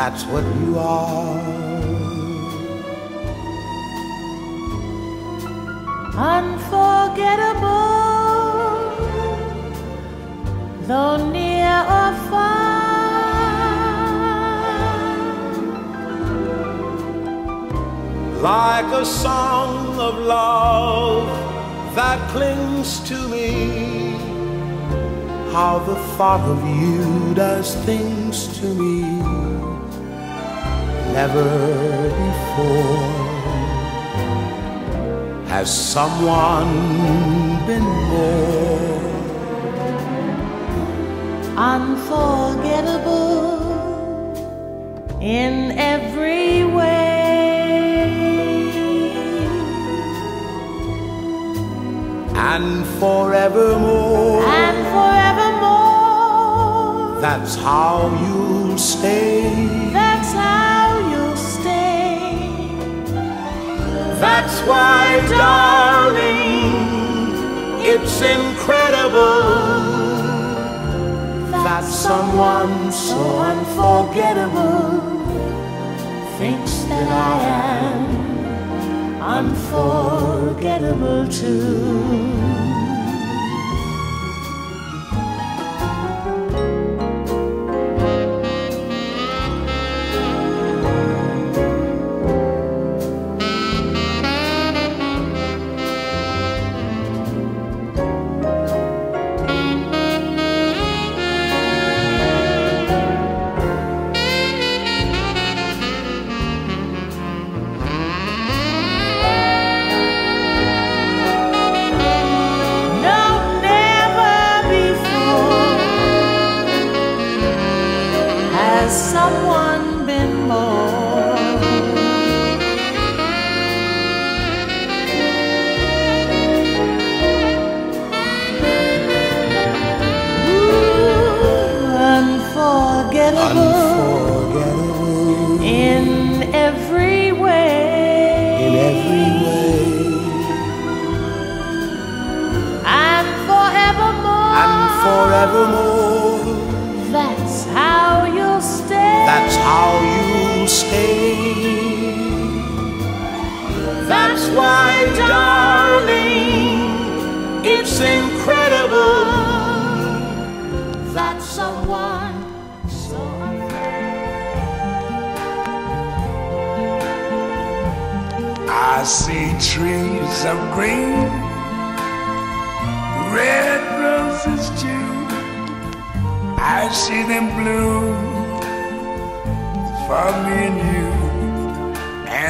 that's what you are. Unforgettable, though near or far. Like a song of love that clings to me. How the thought of you does things to me never before. Has someone been more unforgettable in every way and forevermore? and forevermore. That's how you'll stay. That's how That's why, darling, it's incredible that someone so unforgettable Thinks that I am unforgettable too. Has someone been. Ooh, unforgettable unforgettable in every way. in every way and forevermore. and forevermore. Why, darling, it's incredible that someone so I see trees of green, red roses too. I see them bloom for me and you.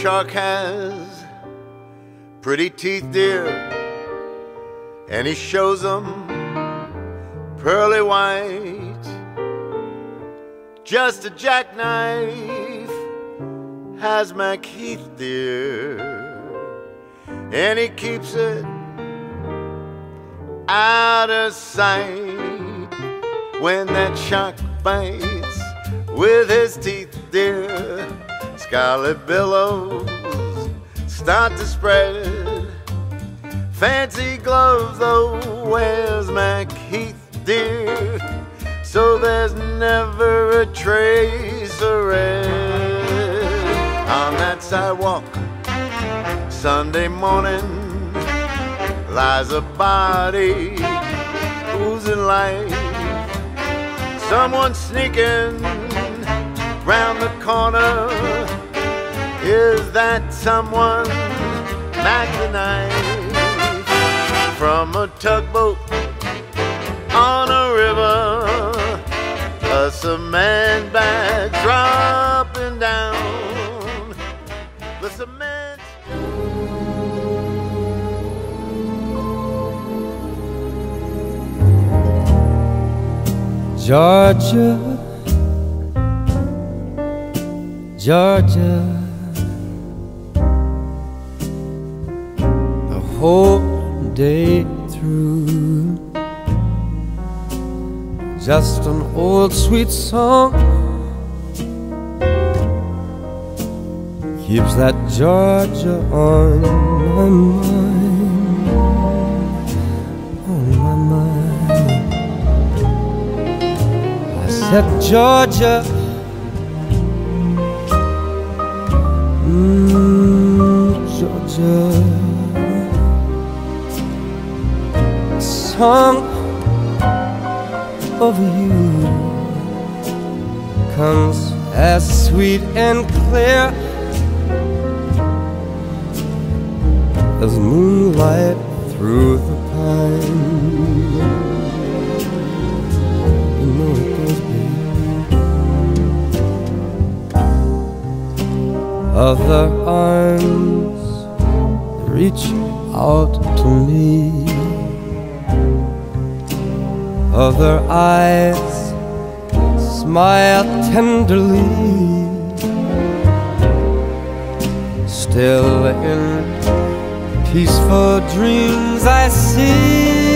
Shark has pretty teeth, dear, and he shows them pearly white. Just a jackknife has Macheath, dear, and he keeps it out of sight when that shark bites with his teeth, dear. Scarlet billows start to spread. Fancy gloves, though, wears MacHeath, dear. So there's never a trace of red on that sidewalk. Sunday morning lies a body oozing life. Someone sneaking round the corner. That someone Mack the knife from a tugboat on a river? A cement bag dropping down. The cement. Georgia, Georgia, whole day through. Just an old sweet song keeps that Georgia on my mind, on my mind. I said, Georgia, mm, Georgia, song of you comes as sweet and clear as moonlight through the pine. It babe. Other arms reach out to me. Other eyes smile tenderly. Still in peaceful dreams I see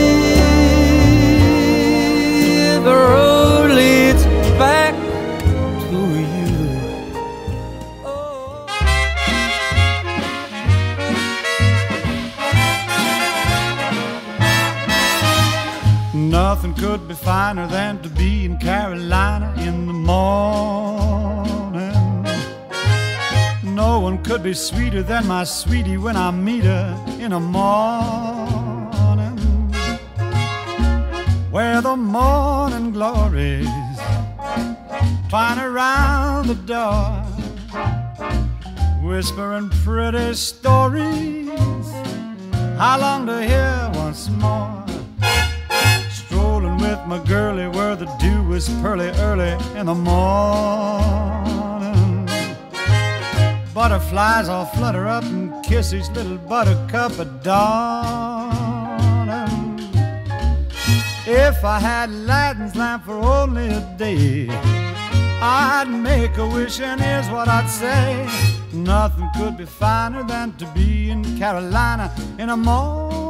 Nothing could be finer than to be in Carolina in the morning. No one could be sweeter than my sweetie when I meet her in the morning. Where the morning glories twine around the door, whispering pretty stories. How long to hear once more? My girlie where the dew is pearly early in the morning. Butterflies all flutter up and kiss each little buttercup at dawn. If I had Aladdin's lamp for only a day, I'd make a wish, and here's what I'd say. Nothing could be finer than to be in Carolina in a morning.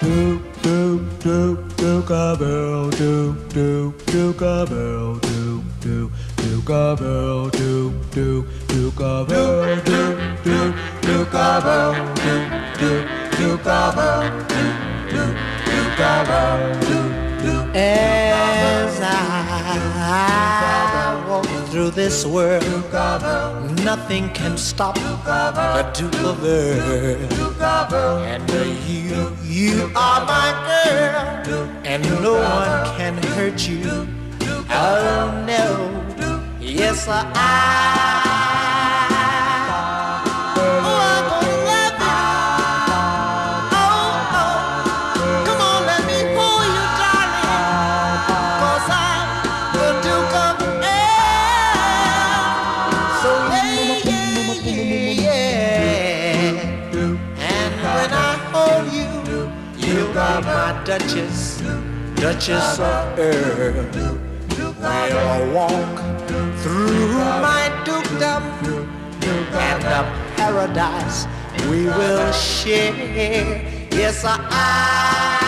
Do do do do bell do do do bell do do do bell do do do bell do do do bell do do do bell do do do bell do do As I walk through this world, nothing can stop the Duke of Earl. You are my girl, and no one can hurt you. Oh no, yes I. Duchess, Duchess of Earl. We'll walk through my dukedom and the paradise we will share. Yes, I.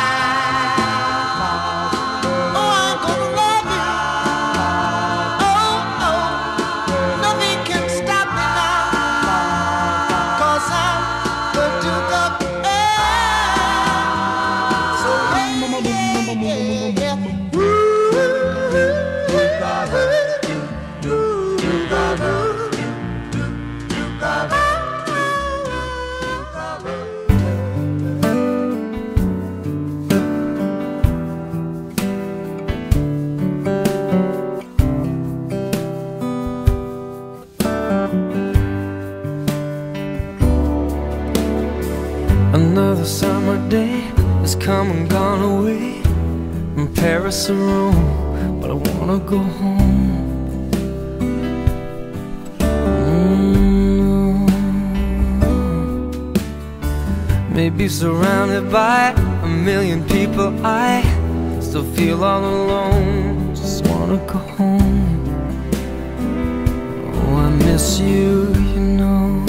Paris Rome, but I wanna go home. Mm. Maybe surrounded by a million people, I still feel all alone. Just wanna go home. Oh, I miss you, you know.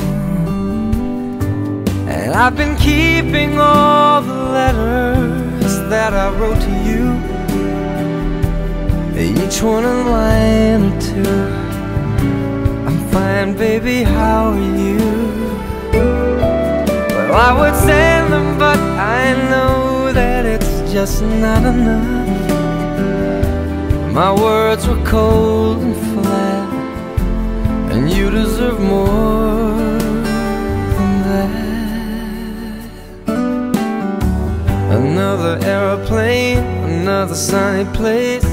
And I've been keeping all the letters that I wrote to you. Each one a line or two. I'm fine, baby, how are you? Well, I would send them, but I know that it's just not enough. My words were cold and flat, and you deserve more than that. Another aeroplane, another sunny place.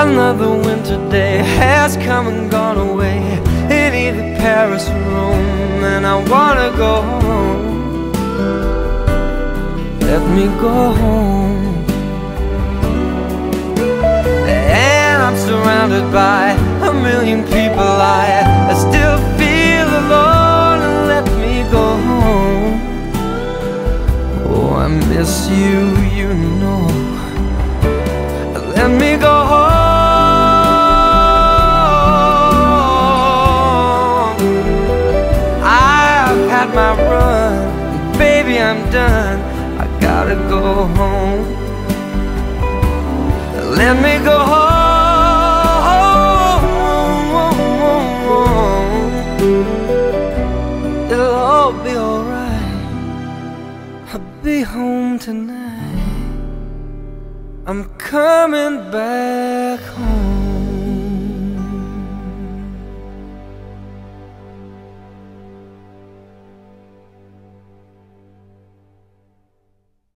Another winter day has come and gone away in either Paris or Rome, and I wanna go home. Let me go home. And I'm surrounded by a million people. I, I still feel alone, and let me go home. Oh, I miss you, home. Let me go home. It'll all be alright. I'll be home tonight. I'm coming back.